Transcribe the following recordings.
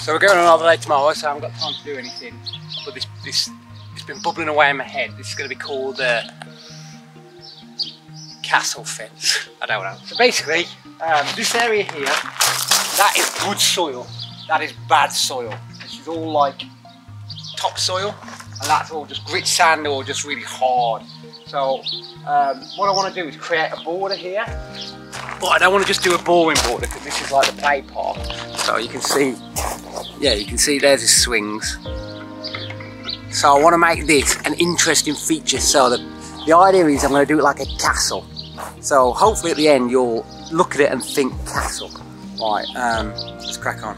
So we're going on another day tomorrow, so I haven't got time to do anything. But this, this, it's been bubbling away in my head. This is going to be called uh, castle fence. I don't know. So basically, um, this area here, that is good soil. That is bad soil. This is all like topsoil, and that's all just grit sand or just really hard. So um, what I want to do is create a border here, but I don't want to just do a boring border because this is like the play park. So you can see, yeah, you can see there's the swings. So I want to make this an interesting feature. So the, the idea is I'm going to do it like a castle. So hopefully at the end you'll look at it and think castle. Right, um, let's crack on.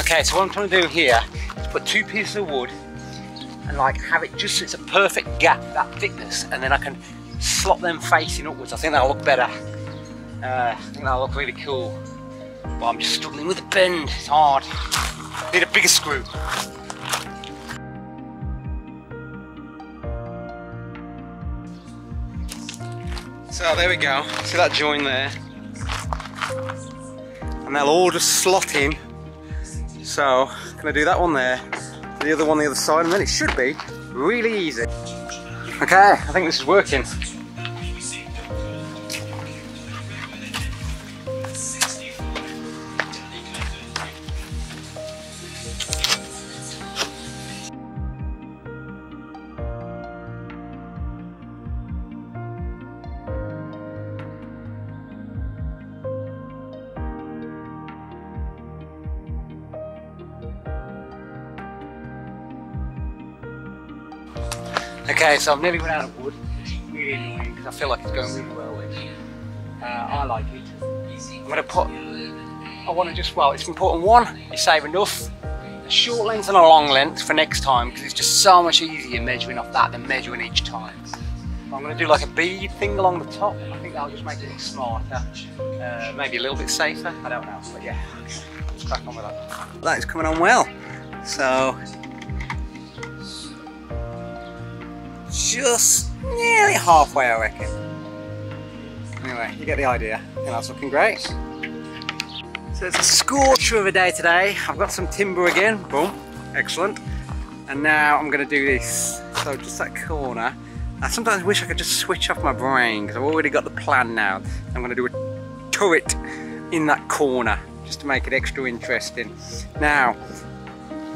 Okay, so what I'm trying to do here is put two pieces of wood and like have it just so it's a perfect gap, that thickness, and then I can slot them facing upwards. I think that'll look better. Uh, I think that'll look really cool. But I'm just struggling with the bend, it's hard. Need a bigger screw. So there we go, see that join there? And they'll all just slot in. So, gonna do that one there, the other one the other side, and then it should be really easy. Okay, I think this is working. Okay, so I've nearly run out of wood. It's really annoying because I feel like it's going really well. Uh, I like it. I'm going to put, I want to just, well, it's important. One, you save enough, a short length and a long length for next time because it's just so much easier measuring off that than measuring each time. I'm going to do like a bead thing along the top. I think that'll just make it smarter. Uh, maybe a little bit safer. I don't know, but yeah, let's crack on with that. That is coming on well. So just nearly halfway I reckon. Anyway, you get the idea. Think that's looking great. So it's a scorcher of a day today. I've got some timber again, boom, excellent. And now I'm gonna do this. So just that corner. I sometimes wish I could just switch off my brain because I've already got the plan now. I'm gonna do a turret in that corner just to make it extra interesting. Now,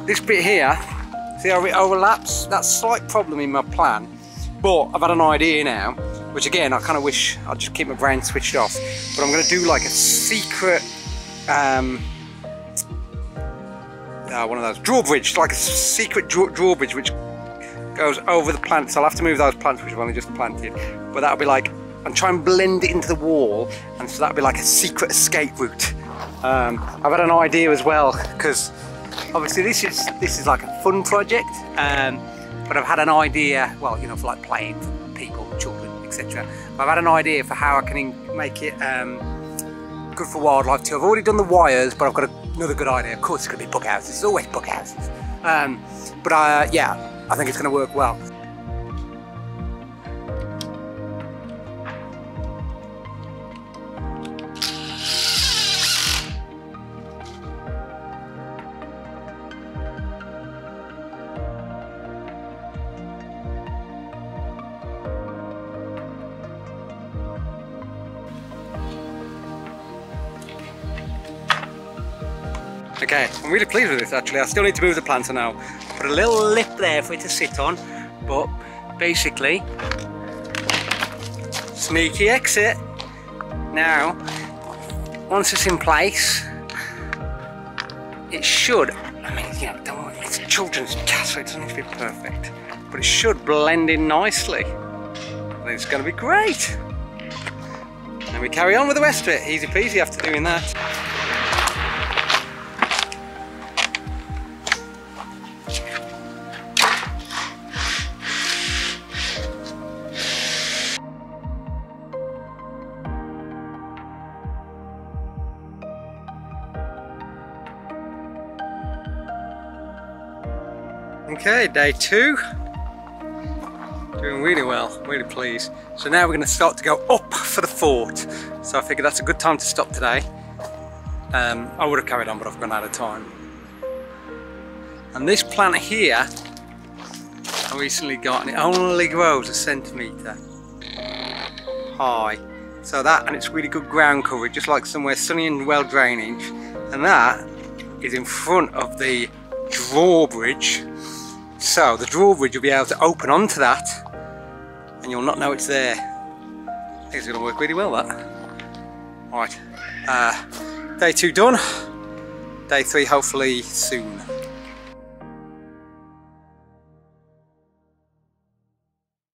this bit here See how it overlaps? That's a slight problem in my plan, but I've had an idea now, which again, I kind of wish I'd just keep my brain switched off, but I'm gonna do like a secret, um, uh, one of those drawbridge, like a secret draw drawbridge which goes over the plants. I'll have to move those plants which I've only just planted, but that'll be like, and try and blend it into the wall, and so that'll be like a secret escape route. Um, I've had an idea as well, because obviously this is this is like a fun project um, but I've had an idea well you know for like playing for people children etc I've had an idea for how I can make it um, good for wildlife too. I've already done the wires but I've got another good idea. Of course it's going to be bug houses. It's always bug houses. Um, but uh, yeah I think it's going to work well Okay, I'm really pleased with this actually. I still need to move the planter now. Put a little lip there for it to sit on, but basically, sneaky exit. Now, once it's in place, it should, I mean, you know, don't it's a children's castle, it doesn't need to be perfect, but it should blend in nicely. Think it's to be great. And we carry on with the rest of it, easy peasy after doing that. Okay, day two. Doing really well, really pleased. So now we're going to start to go up for the fort. So I figure that's a good time to stop today. Um, I would have carried on, but I've run out of time. And this plant here, I recently got, and it only grows a centimetre high. So that, and it's really good ground cover, just like somewhere sunny and well drainage. And that is in front of the drawbridge. So the drawbridge will be able to open onto that and you'll not know it's there. I think it's going to work really well that. Right, uh, day two done, day three hopefully soon.